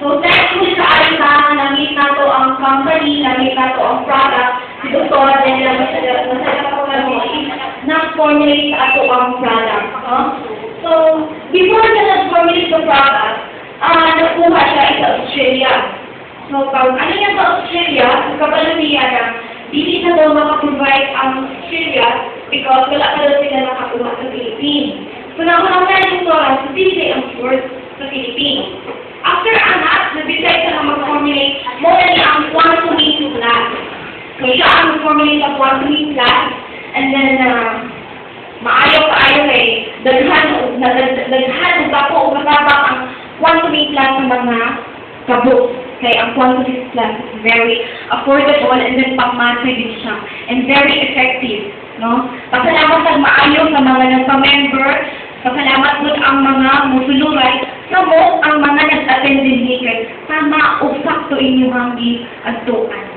So, sa ayon na namit na to ang company, namit na to ang product, si. Daniel Masaya, masaya ko kami na-formulate ato ang product. No? So, before na nag-formulate the product, ah nakuha siya sa Australia. So, pag ano yan sa Australia, sa kabalamiya na, hindi na daw makaprovide ang Australia because wala pa daw sila nakakuha sa Philippines. So, nakuha na yung Dr. sa Philippines ang source sa Philippines. After anak, nag-decide ka na mag-formulate mo na niya ang quantum class. So, siya mag-formulate ng quantum class. And then, uh, maayaw ka ayaw eh, daghan, daghan, nagpapo, o matabak ang quantum class ng mga kabuk. Kaya ang quantum class is very affordable and then pang-masa din siya. And very effective. No? Pasalamat sa maayaw sa mga nagpa-member, pasalamat mo ang mga musuluray, sa mo ang mga nag-attend din kay tama o sakto inyong ang gi- adtuan.